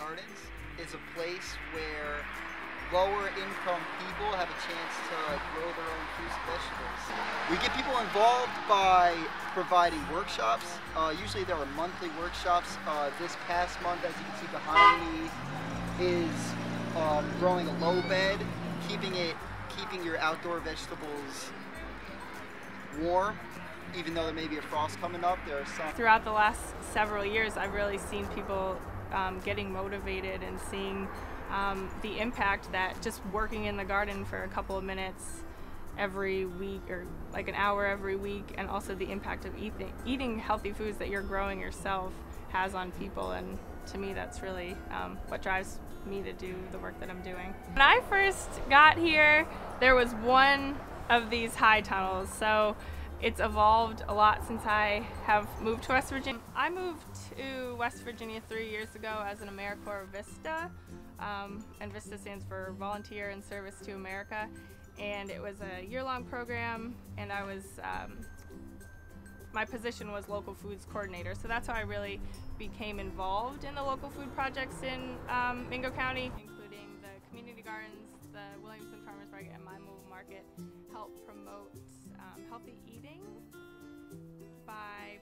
Gardens is a place where lower income people have a chance to grow their own fruits and vegetables. We get people involved by providing workshops. Uh, usually there are monthly workshops. Uh, this past month, as you can see behind me, is um, growing a low bed, keeping it, keeping your outdoor vegetables warm even though there may be a frost coming up, there are some. Throughout the last several years, I've really seen people um, getting motivated and seeing um, the impact that just working in the garden for a couple of minutes every week or like an hour every week and also the impact of eating, eating healthy foods that you're growing yourself has on people and to me that's really um, what drives me to do the work that I'm doing. When I first got here there was one of these high tunnels so it's evolved a lot since I have moved to West Virginia. I moved to West Virginia three years ago as an AmeriCorps VISTA, um, and VISTA stands for Volunteer in Service to America, and it was a year-long program, and I was, um, my position was local foods coordinator, so that's how I really became involved in the local food projects in um, Mingo County, including the community gardens, the Williamson Farmers Market, and my mobile market help promote um, healthy eating by.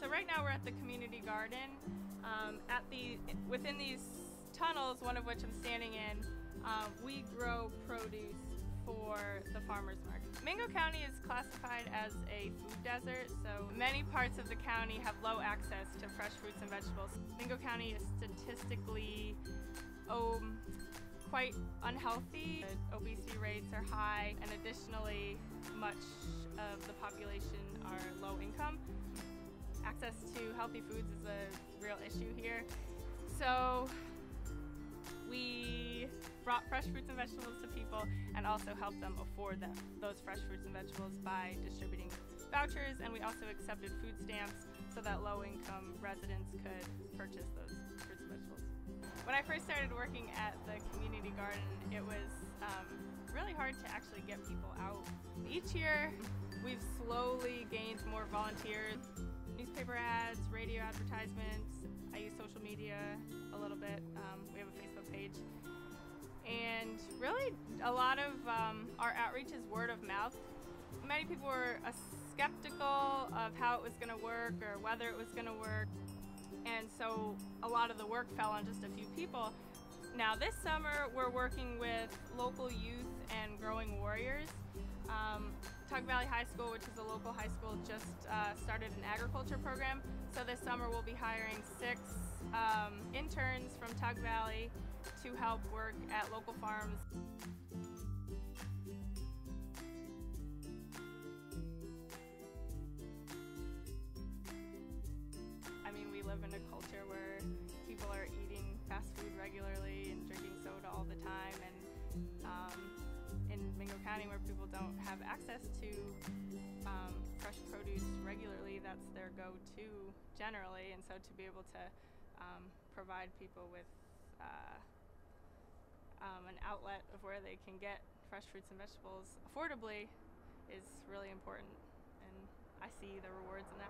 So right now we're at the community garden. Um, at the within these tunnels, one of which I'm standing in, uh, we grow produce for the farmers market. Mingo County is classified as a food desert, so many parts of the county have low access to fresh fruits and vegetables. Mingo County is statistically um, quite unhealthy. The obesity rates are high, and additionally, much of the population are low income. Access to healthy foods is a real issue here. So we brought fresh fruits and vegetables to people and also helped them afford them, those fresh fruits and vegetables by distributing vouchers and we also accepted food stamps so that low income residents could purchase those. When I first started working at the community garden, it was um, really hard to actually get people out. Each year, we've slowly gained more volunteers, newspaper ads, radio advertisements. I use social media a little bit. Um, we have a Facebook page. And really, a lot of um, our outreach is word of mouth. Many people were skeptical of how it was going to work or whether it was going to work and so a lot of the work fell on just a few people. Now this summer we're working with local youth and growing warriors. Um, Tug Valley High School, which is a local high school, just uh, started an agriculture program. So this summer we'll be hiring six um, interns from Tug Valley to help work at local farms. Live in a culture where people are eating fast food regularly and drinking soda all the time and um, in Mingo County where people don't have access to um, fresh produce regularly, that's their go-to generally. And so to be able to um, provide people with uh, um, an outlet of where they can get fresh fruits and vegetables affordably is really important. And I see the rewards in